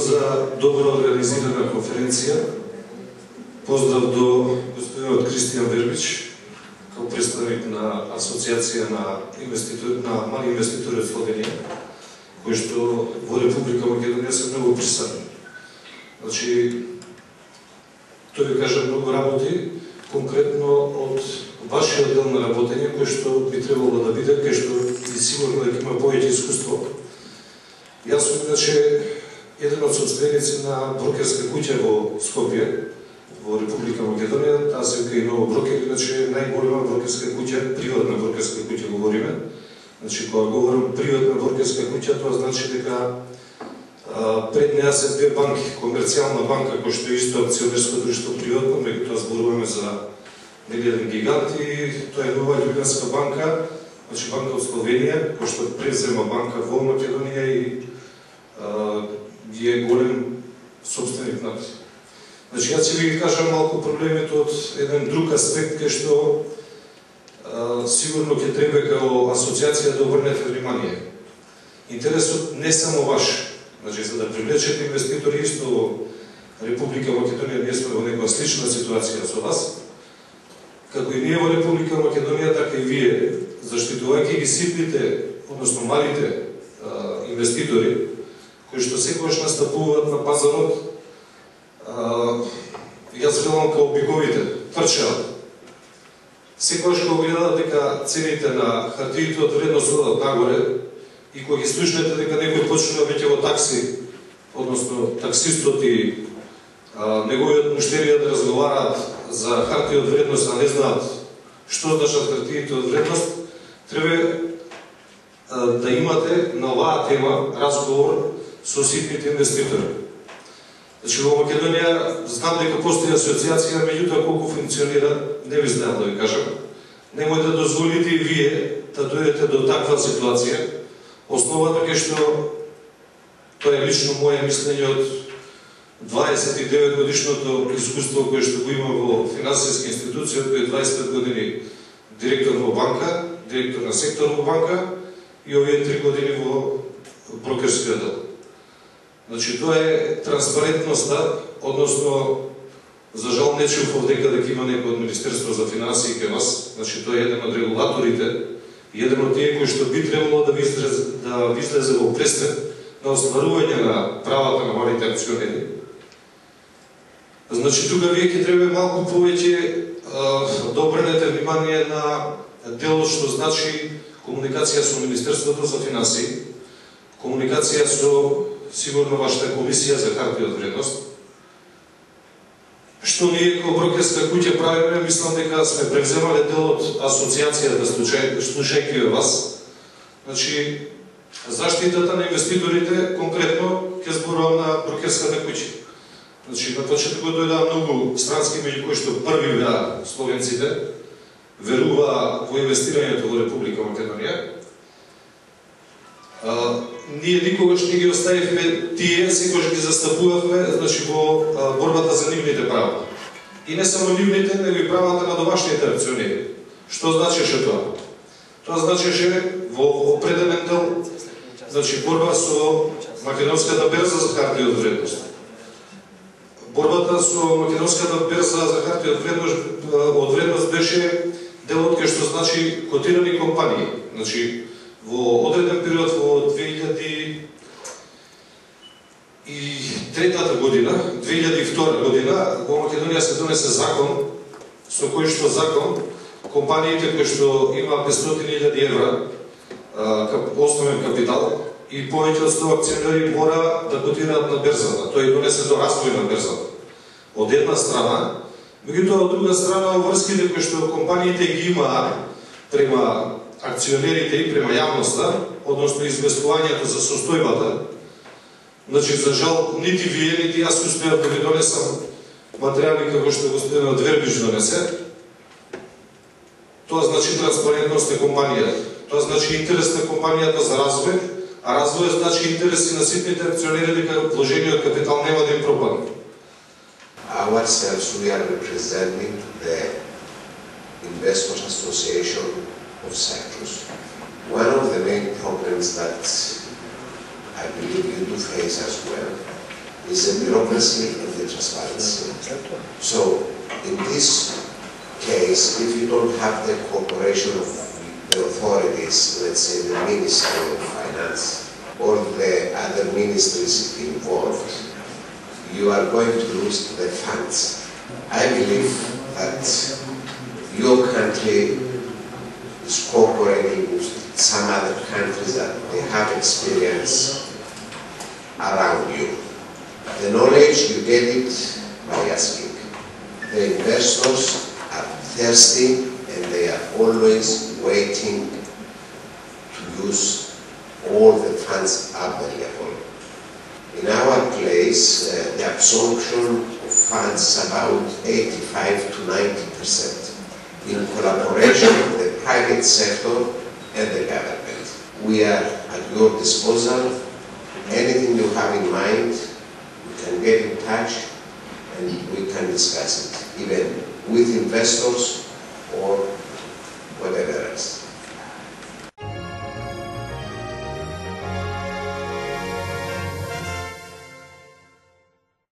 за добро организирана конференција. Поздрав до господинот Кристијан Вербич, како представник на Асоциација на инвеститор, на мали инвеститори од Словенија, кој што во Република Македонија се многу присадни. Значи, тој ви кажа многу работи, конкретно од вашиот дел на работење, кој што би требало да биде, кај што и сигурно дека има повеќе искуство. Јас сум иначе еден од собственици на брокерска куќа во Скопје, во Република Македонија, таа се и ново брокер, иначе најголема брокерска куќа, приватна брокерска куќа говориме. Значи, кога говорам приватна брокерска куќа, тоа значи дека пред неа се две банки, комерцијална банка кој што е исто акционерско друштво приватно, меѓутоа зборуваме за еден гигант и тоа е нова Љубљанска банка, значи банка од Словенија, кој што презема банка во Македонија и а, ги е голем собственик на над. Значи јас ќе ви ги кажам малку проблемите од еден друг аспект кај што а, сигурно ќе треба како асоциација да обрнете внимание. Интересот не само ваш, Значи, за да привлечете инвеститори исто во Република Македонија, ние сме во некоја слична ситуација со вас. Како и ние во Република Македонија, така и вие, заштитувајќи ги ситните, односно малите а, инвеститори, кои што секогаш настапуваат на пазарот, јас велам као биговите, трчаат. Секогаш кога гледаат дека цените на хартиите од вредност одат нагоре, и кога ги слушнете дека некој почнува да веќе во такси, односно таксистот и неговиот муштерија да разговараат за хартија од вредност, а не знаат што значат хартиите од вредност, треба да имате на оваа тема разговор со ситните инвеститори. Значи во Македонија знам дека постои асоциација, меѓутоа колку функционира, не ви знам да ви кажам. Немојте да дозволите и вие да дојдете до таква ситуација, Основата е што тоа е лично моје мислење од 29 годишното искуство кое што го имам во финансиска институција, кој е 25 години директор во банка, директор на сектор во банка и овие три години во брокерскиот дел. Значи, тоа е транспарентноста, односно, за жал не чув дека дека има некој од Министерство за финансии кај нас, значи тоа е еден од регулаторите еден од тие кои што би требало да ви излезе, да ви излезе во престен на остварување на правата на малите акционери. Значи, тука вие ќе треба малку повеќе да обрнете внимание на делот што значи комуникација со Министерството за финансии, комуникација со сигурно вашата комисија за карти од вредност, што ние како брокерска куќа правиме, мислам дека сме превземале дел од асоциацијата слушајќи вас. Значи, заштитата на инвеститорите конкретно ќе зборувам на брокерската куќа. Значи, на почеток дојдаа многу странски меѓу кои што први беа словенците, веруваа во инвестирањето во Република Македонија ние никогаш не ги оставивме тие, секогаш ги застапувавме значи, во борбата за нивните права. И не само нивните, него и правата на домашните акционери. Што значеше тоа? Тоа значеше во определен дел значи борба со македонската берза за харти од вредност. Борбата со македонската берза за харти од вредност од вредност беше делот кај што значи котирани компании. Значи во одреден период во 2003 година, 2002 година, во Македонија се донесе закон, со кој што закон, компаниите кои што има 500.000 евра основен капитал и повеќе од 100 акционери мора да котираат на берзата. Тој донесе до растој на берзата. Од една страна, меѓутоа од друга страна врските кои што компаниите ги имаа према акционерите и према јавноста, односно известувањето за состојбата. Значи, за жал, нити вие, нити јас успеав да ви донесам материјали како што господинот Вербиш донесе. Тоа значи транспарентност на компанијата. Тоа значи интерес на компанијата за развој, а развој значи интереси на ситните акционери дека вложениот капитал нема да им пропадне. Ourselves, we are representing the Investors Association of Cyprus. One of the main problems that I believe you do face as well is the bureaucracy and the transparency. So in this case, if you don't have the cooperation of the authorities, let's say the Ministry of Finance or the other ministries involved, you are going to lose the funds. I believe that your country is cooperating with some other countries that they have experience around you. The knowledge, you get it by asking. The investors are thirsty and they are always waiting to use all the funds available. In our place, uh, the absorption of funds is about 85 to 90 percent in collaboration private sector and the government. We are at your disposal. Anything you have in mind, you can get in touch and we can discuss it, even with investors or